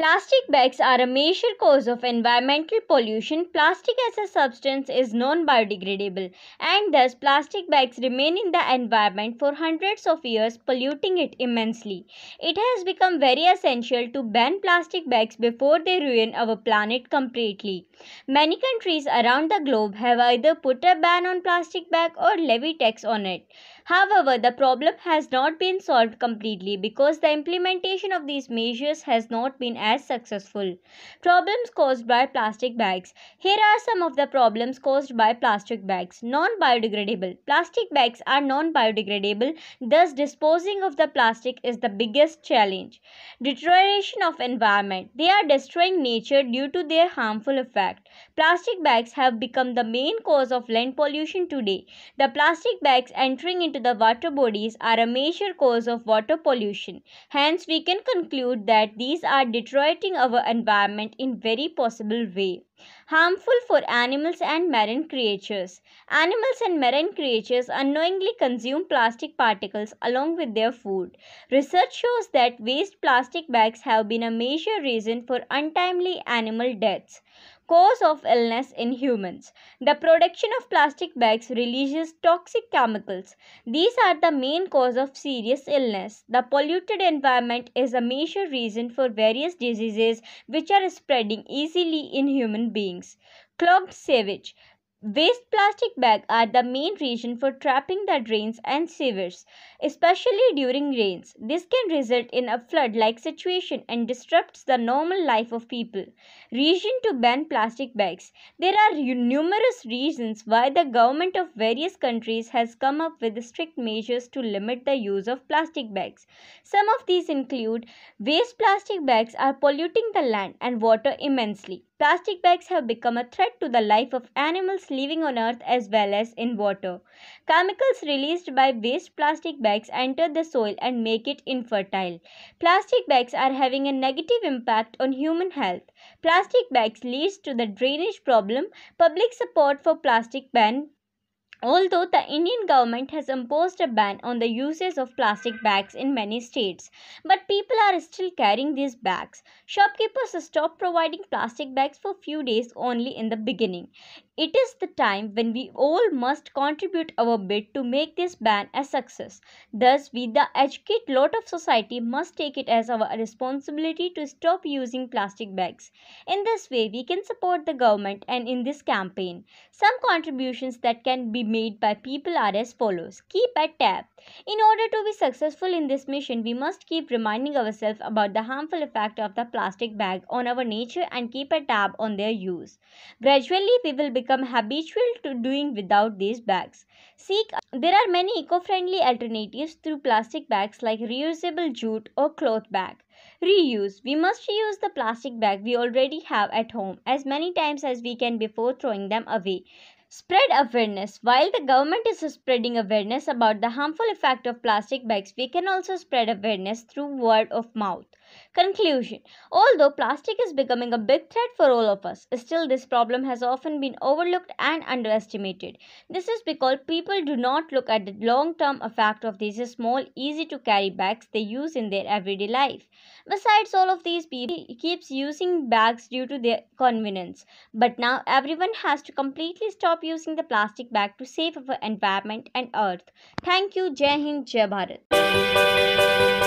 Plastic bags are a major cause of environmental pollution. Plastic as a substance is non biodegradable, and thus plastic bags remain in the environment for hundreds of years, polluting it immensely. It has become very essential to ban plastic bags before they ruin our planet completely. Many countries around the globe have either put a ban on plastic bag or levy tax on it. However, the problem has not been solved completely because the implementation of these measures has not been as successful. Problems caused by plastic bags. Here are some of the problems caused by plastic bags. Non-biodegradable. Plastic bags are non-biodegradable, thus disposing of the plastic is the biggest challenge. Deterioration of environment. They are destroying nature due to their harmful effect. Plastic bags have become the main cause of land pollution today. The plastic bags entering into the water bodies are a major cause of water pollution. Hence, we can conclude that these are deteriorating our environment in very possible way. Harmful for animals and marine creatures. Animals and marine creatures unknowingly consume plastic particles along with their food. Research shows that waste plastic bags have been a major reason for untimely animal deaths. Cause of illness in humans. The production of plastic bags releases toxic chemicals. These are the main cause of serious illness. The polluted environment is a major reason for various diseases which are spreading easily in human beings. Clogged sewage. Waste plastic bags are the main reason for trapping the drains and sewers, especially during rains. This can result in a flood-like situation and disrupts the normal life of people. Reason to ban plastic bags. There are numerous reasons why the government of various countries has come up with strict measures to limit the use of plastic bags. Some of these include waste plastic bags are polluting the land and water immensely. Plastic bags have become a threat to the life of animals living on earth as well as in water. Chemicals released by waste plastic bags enter the soil and make it infertile. Plastic bags are having a negative impact on human health. Plastic bags leads to the drainage problem. Public support for plastic ban Although the Indian government has imposed a ban on the uses of plastic bags in many states, but people are still carrying these bags. Shopkeepers stopped providing plastic bags for few days only in the beginning. It is the time when we all must contribute our bit to make this ban a success. Thus, we, the educated lot of society, must take it as our responsibility to stop using plastic bags. In this way, we can support the government and in this campaign. Some contributions that can be made by people are as follows. Keep a tab. In order to be successful in this mission, we must keep reminding ourselves about the harmful effect of the plastic bag on our nature and keep a tab on their use. Gradually, we will become habitual to doing without these bags. Seek there are many eco-friendly alternatives through plastic bags like reusable jute or cloth bag. Reuse. We must reuse the plastic bag we already have at home as many times as we can before throwing them away. Spread awareness. While the government is spreading awareness about the harmful effect of plastic bags, we can also spread awareness through word of mouth. Conclusion Although plastic is becoming a big threat for all of us, still this problem has often been overlooked and underestimated. This is because people do not look at the long term effect of these small, easy to carry bags they use in their everyday life. Besides, all of these people keeps using bags due to their convenience. But now everyone has to completely stop using the plastic bag to save our environment and earth. Thank you. Jai Hind, Jai Bharat.